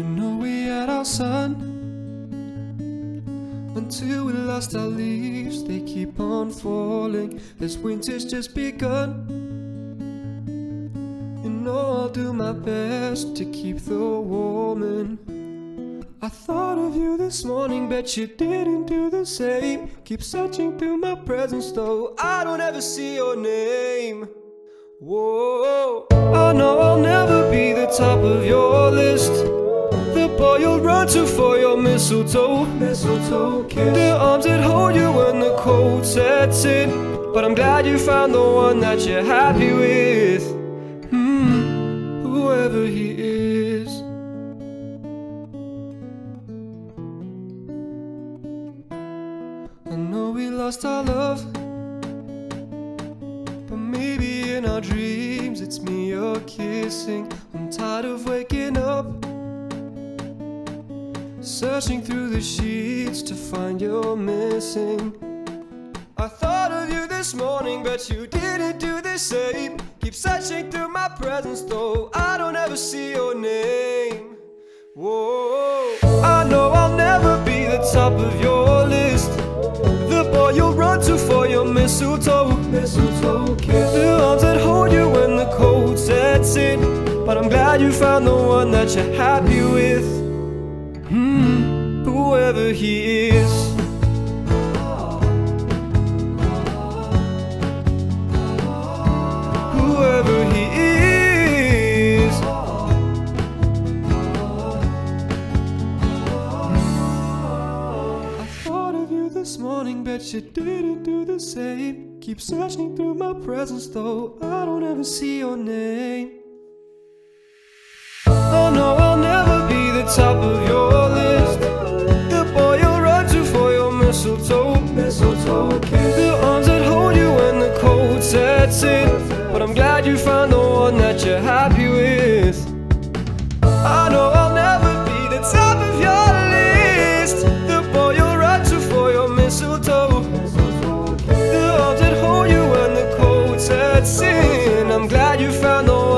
at our sun. Until we lost our leaves, they keep on falling as winter's just begun. You know I'll do my best to keep the warming. I thought of you this morning, bet you didn't do the same. Keep searching through my presents, though I don't ever see your name. Whoa, I know I'll never be the top of your list. The boy you'll run to for your mistletoe, mistletoe kiss. The arms that hold you when the cold sets in. But I'm glad you found the one that you're happy with. Hmm, whoever he is. I know we lost our love. But maybe in our dreams it's me you're kissing. I'm tired Searching through the sheets to find you're missing. I thought of you this morning, but you didn't do the same. Keep searching through my presents, though I don't ever see your name. Whoa, I know I'll never be the top of your list. The boy you'll run to for your mistletoe, mistletoe kiss. The arms that hold you when the cold sets in. But I'm glad you found the one that you're happy with. Hmm, whoever he is. Whoever he is. I thought of you this morning, bet you didn't do the same. Keep searching through my presents, though I don't ever see your name. that's it. But I'm glad you found the one that you're happy with. I know I'll never be the top of your list. The boy you're right to for your mistletoe. The arms that hold you and the coats that sin. I'm glad you found the one